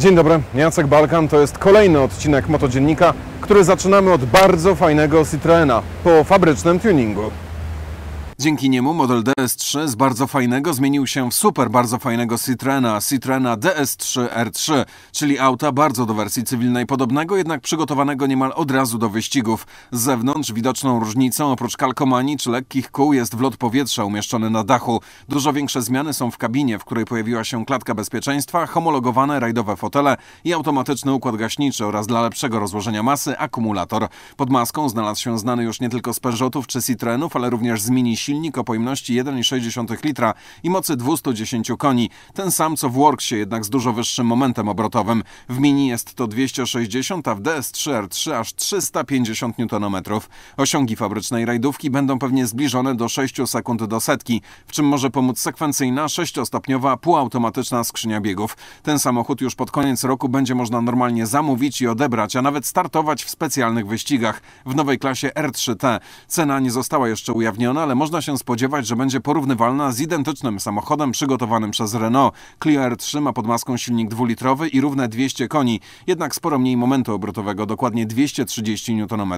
Dzień dobry, Jacek Balkan. To jest kolejny odcinek Motodziennika, który zaczynamy od bardzo fajnego Citroena po fabrycznym tuningu. Dzięki niemu model DS3 z bardzo fajnego zmienił się w super bardzo fajnego Citroena, Citroena DS3 R3, czyli auta bardzo do wersji cywilnej podobnego, jednak przygotowanego niemal od razu do wyścigów. Z zewnątrz widoczną różnicą oprócz kalkomanii czy lekkich kół jest wlot powietrza umieszczony na dachu. Dużo większe zmiany są w kabinie, w której pojawiła się klatka bezpieczeństwa, homologowane rajdowe fotele i automatyczny układ gaśniczy oraz dla lepszego rozłożenia masy akumulator. Pod maską znalazł się znany już nie tylko z Peugeotów czy Citroenów, ale również z Mini silnik o pojemności 1,6 litra i mocy 210 koni. Ten sam co w Worksie, jednak z dużo wyższym momentem obrotowym. W Mini jest to 260, a w DS3 R3 aż 350 Nm. Osiągi fabrycznej rajdówki będą pewnie zbliżone do 6 sekund do setki, w czym może pomóc sekwencyjna, 6-stopniowa, półautomatyczna skrzynia biegów. Ten samochód już pod koniec roku będzie można normalnie zamówić i odebrać, a nawet startować w specjalnych wyścigach w nowej klasie R3T. Cena nie została jeszcze ujawniona, ale można się spodziewać, że będzie porównywalna z identycznym samochodem przygotowanym przez Renault. Clio R3 ma pod maską silnik dwulitrowy i równe 200 koni, jednak sporo mniej momentu obrotowego, dokładnie 230 Nm.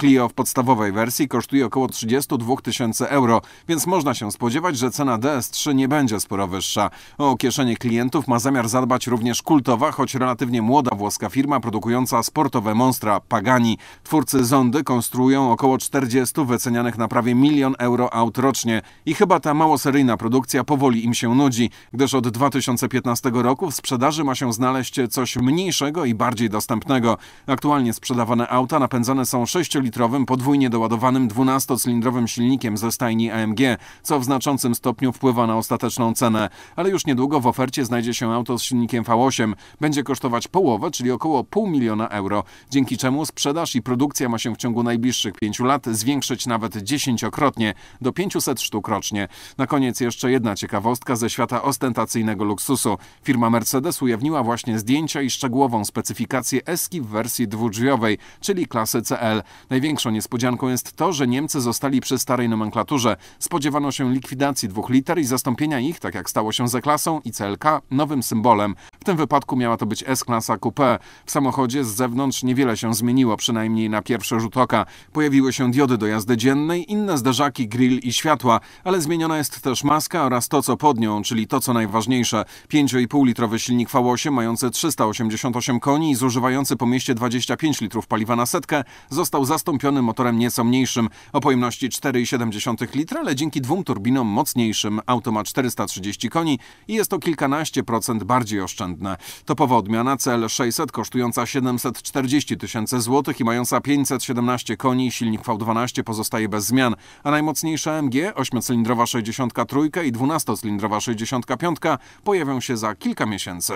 Clio w podstawowej wersji kosztuje około 32 tysięcy euro, więc można się spodziewać, że cena DS3 nie będzie sporo wyższa. O kieszenie klientów ma zamiar zadbać również kultowa, choć relatywnie młoda włoska firma produkująca sportowe monstra Pagani. Twórcy Zondy konstruują około 40 wycenianych na prawie milion euro aut rocznie i chyba ta małoseryjna produkcja powoli im się nudzi, gdyż od 2015 roku w sprzedaży ma się znaleźć coś mniejszego i bardziej dostępnego. Aktualnie sprzedawane auta napędzane są 6-litrowym, podwójnie doładowanym 12-cylindrowym silnikiem ze stajni AMG, co w znaczącym stopniu wpływa na ostateczną cenę. Ale już niedługo w ofercie znajdzie się auto z silnikiem V8. Będzie kosztować połowę, czyli około pół miliona euro, dzięki czemu sprzedaż i produkcja ma się w ciągu najbliższych pięciu lat zwiększyć nawet dziesięciokrotnie do 500 sztuk rocznie. Na koniec jeszcze jedna ciekawostka ze świata ostentacyjnego luksusu. Firma Mercedes ujawniła właśnie zdjęcia i szczegółową specyfikację Eski w wersji dwudrzwiowej, czyli klasy CL. Największą niespodzianką jest to, że Niemcy zostali przy starej nomenklaturze. Spodziewano się likwidacji dwóch liter i zastąpienia ich, tak jak stało się ze klasą i CLK, nowym symbolem. W tym wypadku miała to być S-klasa Coupé. W samochodzie z zewnątrz niewiele się zmieniło, przynajmniej na pierwszy rzut oka. Pojawiły się diody do jazdy dziennej, inne zderzaki, grill i światła, ale zmieniona jest też maska oraz to, co pod nią, czyli to, co najważniejsze. 5,5-litrowy silnik V8 mający 388 koni i zużywający po mieście 25 litrów paliwa na setkę został zastąpiony motorem nieco mniejszym o pojemności 4,7 litra, ale dzięki dwóm turbinom mocniejszym. Auto ma 430 koni i jest to kilkanaście procent bardziej oszczędne. Topowa odmiana CL600 kosztująca 740 tysięcy złotych i mająca 517 koni, silnik V12 pozostaje bez zmian, a najmocniejsza AMG 8-cylindrowa 63 i 12-cylindrowa 65 pojawią się za kilka miesięcy.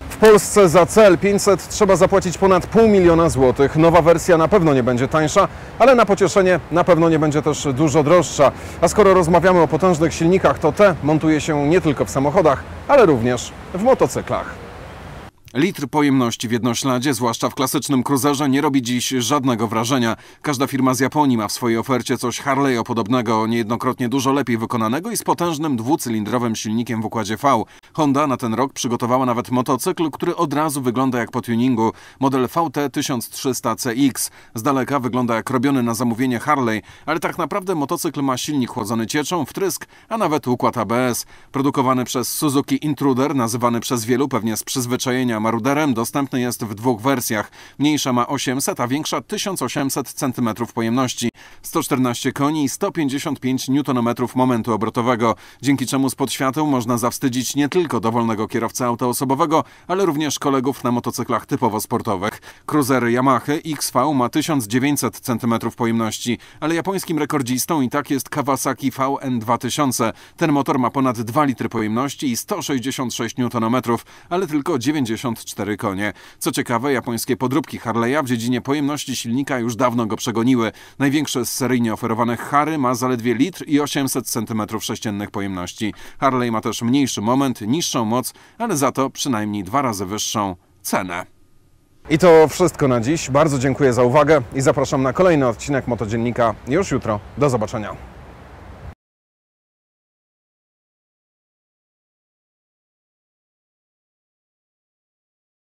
W Polsce za cel 500 trzeba zapłacić ponad pół miliona złotych. Nowa wersja na pewno nie będzie tańsza, ale na pocieszenie na pewno nie będzie też dużo droższa. A skoro rozmawiamy o potężnych silnikach, to te montuje się nie tylko w samochodach, ale również w motocyklach. Litr pojemności w jednośladzie, zwłaszcza w klasycznym cruzerze, nie robi dziś żadnego wrażenia. Każda firma z Japonii ma w swojej ofercie coś Harley'o podobnego, niejednokrotnie dużo lepiej wykonanego i z potężnym dwucylindrowym silnikiem w układzie V. Honda na ten rok przygotowała nawet motocykl, który od razu wygląda jak po tuningu. Model VT 1300CX. Z daleka wygląda jak robiony na zamówienie Harley, ale tak naprawdę motocykl ma silnik chłodzony cieczą, wtrysk, a nawet układ ABS. Produkowany przez Suzuki Intruder, nazywany przez wielu pewnie z przyzwyczajenia Maruderem, dostępny jest w dwóch wersjach. Mniejsza ma 800, a większa 1800 cm pojemności. 114 koni i 155 Nm momentu obrotowego, dzięki czemu spod świateł można zawstydzić nie tylko dowolnego kierowcę auta osobowego, ale również kolegów na motocyklach typowo sportowych. Cruiser Yamaha XV ma 1900 cm pojemności, ale japońskim rekordzistą i tak jest Kawasaki VN2000. Ten motor ma ponad 2 litry pojemności i 166 Nm, ale tylko 94 konie. Co ciekawe, japońskie podróbki Harley'a w dziedzinie pojemności silnika już dawno go przegoniły. Największe z seryjnie oferowanych Harry ma zaledwie litr i 800 cm3 pojemności. Harley ma też mniejszy moment, niższą moc, ale za to przynajmniej dwa razy wyższą cenę. I to wszystko na dziś. Bardzo dziękuję za uwagę i zapraszam na kolejny odcinek Motodziennika już jutro. Do zobaczenia.